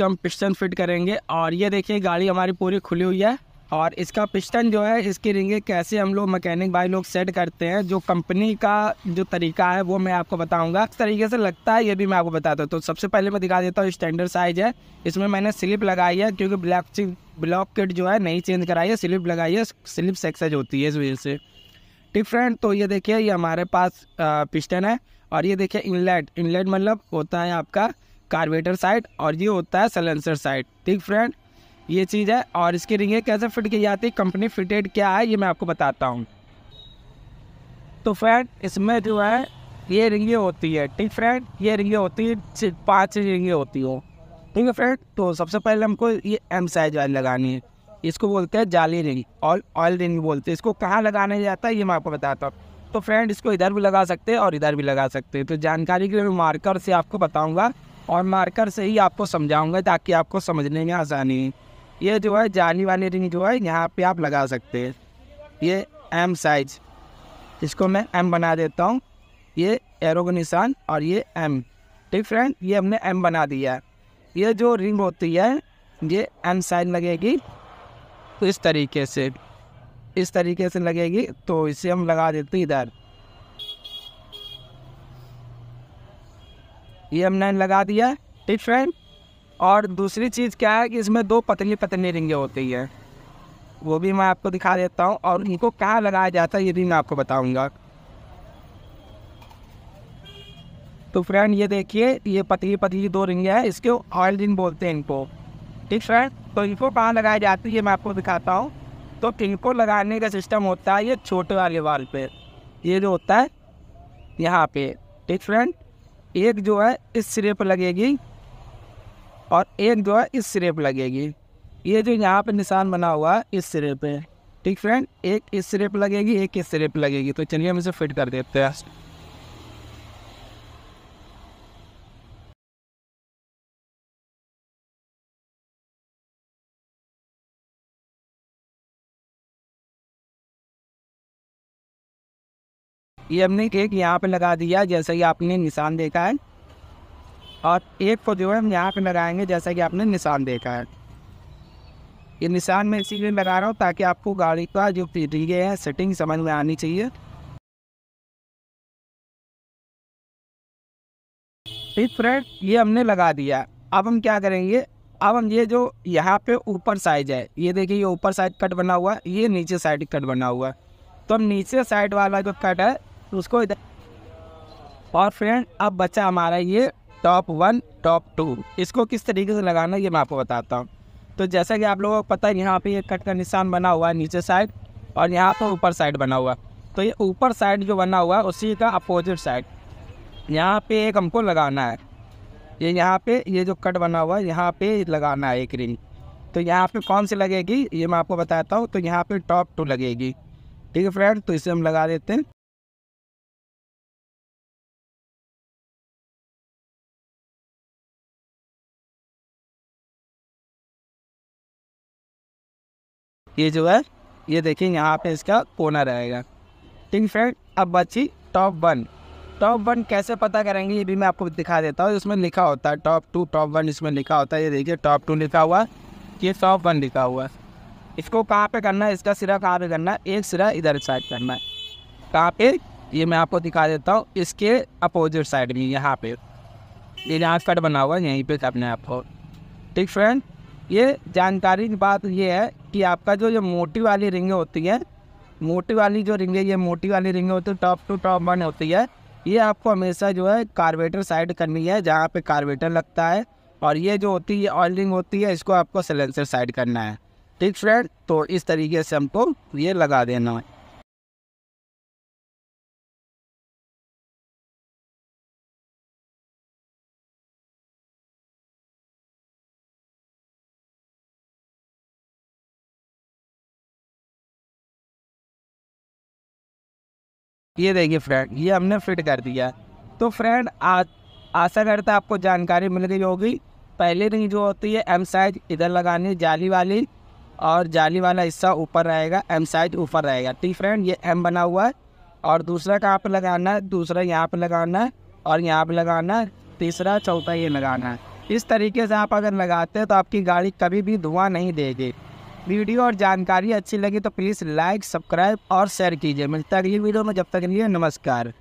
इसका हम piston fit करेंगे और ये देखिए, गाड़ी हमारी पूरी खुली हुई है और इसका पिस्टन जो है, इसकी रिंगे कैसे हम लोग मैकेनिक भाई लोग सेट करते हैं, जो कंपनी का जो तरीका है, वो मैं आपको बताऊँगा। इस तरीके से लगता है, ये भी मैं आपको बताता हूँ। तो सबसे पहले मैं दिखा देता हूँ स्टैंडर्ड साइज़ है। इसमें मैंने स्लिप लगाई है, क्योंकि ब्लैक ब्लॉक किट जो है नहीं चेंज कराई है स्लिप लगाई है स्लिप सक्सेज होती है इस वजह से। फ्रेंड तो ये देखिए, ये हमारे पास पिस्टन है और ये देखिए इनलेट इनलेट मतलब होता है आपका कार्बेटर साइड और ये होता है सलेंसर साइड ठीक फ्रेंड? ये चीज़ है और इसकी रिंगें कैसे फिट की जाती है, कंपनी फिटेड क्या है, ये मैं आपको बताता हूँ। तो फ्रेंड, इसमें जो है, ये रिंगे होती है। ठीक फ्रेंड? ये रिंगे होती है पाँच रिंगे होती हो। ठीक है फ्रेंड? तो सबसे पहले हमको ये एम साइज़ वाली लगानी है। इसको बोलते हैं जाली रिंग ऑल ऑयल रिंग बोलते हैं। इसको कहाँ लगाने जाता है, ये मैं आपको बताता हूँ। तो फ्रेंड, इसको इधर भी लगा सकते हैं और इधर भी लगा सकते हैं। तो जानकारी के लिए मैं मार्कर से आपको बताऊँगा। और मार्कर से ही आपको समझाऊँगा ताकि आपको समझने में आसानी ये जो है, जाली वाली रिंग जो है, यहाँ पे आप लगा सकते हैं। ये एम साइज़ इसको मैं एम बना देता हूँ। ये एरो का निशान और ये एम ठीक फ्रेंड ये हमने एम बना दिया ये जो रिंग होती है, ये एम साइज़ लगेगी। तो इस तरीके से, इस तरीके से लगेगी तो इसे हम लगा देते इधर। ये हमने लगा दिया ठीक फ्रेंड और दूसरी चीज़ क्या है कि इसमें दो पतली पतली रिंगे होती है। वो भी मैं आपको दिखा देता हूँ और इनको कहाँ लगाया जाता है ये भी मैं आपको बताऊँगा। तो फ्रेंड ये देखिए, ये पतली पतली दो रिंगे हैं, इसके ऑयल रिंग बोलते हैं इनको। ठीक फ्रेंड तो इनको कहाँ लगाई जाती है मैं आपको दिखाता हूँ। तो इनको लगाने का सिस्टम होता है ये छोटे वाले वाल पे। ये जो होता है, यहाँ पे। ठीक फ्रेंड एक जो है इस सिरे पर लगेगी और एक जो है इस सिरे पर लगेगी। ये जो यहाँ पे निशान बना हुआ है, इस सिरे पे। ठीक फ्रेंड, एक इस सिरे पर लगेगी, एक इस सिरे पर लगेगी। तो चलिए हम इसे फिट कर देते हैं। ये हमने एक यहाँ पे लगा दिया, जैसा कि आपने निशान देखा है। और एक को जो है हम यहाँ पे लगाएँगे, जैसा कि आपने निशान देखा है। ये निशान मैं इसीलिए लगा रहा हूँ ताकि आपको गाड़ी का जो रीगे है, सेटिंग समझ में आनी चाहिए। ठीक फ्रेंड, ये हमने लगा दिया। अब हम क्या करेंगे? अब हम ये जो यहाँ पे ऊपर साइज़ है, ये देखिए, ये ऊपर साइड कट बना हुआ है ये नीचे साइड कट बना हुआ। है तो हम नीचे साइड वाला जो कट है उसको इधर। और फ्रेंड अब बचा हमारा ये टॉप वन टॉप टू इसको किस तरीके से लगाना ये मैं आपको बताता हूँ। तो जैसा कि आप लोगों को पता है, यहाँ पे ये कट का निशान बना हुआ है नीचे साइड और यहाँ पर ऊपर साइड बना हुआ। तो ये ऊपर साइड जो बना हुआ है, उसी का अपोजिट साइड यहाँ पे एक हमको लगाना है। ये यहाँ पे, ये जो कट बना हुआ है, यहाँ पे लगाना है एक रिंग तो यहाँ पे कौन सी लगेगी, ये मैं आपको बताता हूँ। तो यहाँ पे टॉप टू लगेगी। ठीक है फ्रेंड तो इसे हम लगा देते हैं। ये जो है, ये देखिए यहाँ पे इसका कोना रहेगा। ठीक फ्रेंड अब बची टॉप वन टॉप वन कैसे पता करेंगे? ये भी मैं आपको दिखा देता हूँ। इसमें लिखा होता है टॉप टू टॉप वन इसमें लिखा होता है। ये देखिए टॉप टू लिखा हुआ, ये टॉप वन लिखा हुआ। है इसको कहाँ पे करना है? इसका सिरा कहाँ पे करना है? एक सिरा इधर साइड करना है। कहाँ पे? ये मैं आपको दिखा देता हूँ, इसके अपोजिट साइड में, यहाँ पे। ये यहाँ कट बना हुआ है, यहीं पे अपने आप आपको। ठीक फ्रेंड ये जानकारी की बात ये है कि आपका जो ये मोटी वाली रिंगें होती है, मोटी वाली जो रिंगें, ये मोटी वाली रिंगें होती है टॉप टू टॉप वन होती है, ये आपको हमेशा जो है कार्बेटर साइड करनी है, जहाँ पे कार्बेटर लगता है, और ये जो होती है ऑयल रिंग होती है, इसको आपको सिलेंसर साइड करना है। ठीक फ्रेंड तो इस तरीके से हमको ये लगा देना है। ये देखिए फ्रेंड ये हमने फिट कर दिया। तो फ्रेंड आशा करता आपको जानकारी मिल गई होगी। पहले रिंग जो होती है एम साइज़ इधर लगानी जाली वाली और जाली वाला हिस्सा ऊपर रहेगा एम साइज़ ऊपर रहेगा। ठीक फ्रेंड ये एम बना हुआ है और दूसरा कहाँ पर लगाना है? दूसरा यहाँ पर लगाना है और यहाँ पर लगाना है। तीसरा, चौथा ये लगाना है। इस तरीके से आप अगर लगाते हैं तो आपकी गाड़ी कभी भी धुआँ नहीं देगी। वीडियो और जानकारी अच्छी लगी तो प्लीज़ लाइक, सब्सक्राइब और शेयर कीजिए। मिलता है अगली वीडियो में। जब तक के लिए नमस्कार।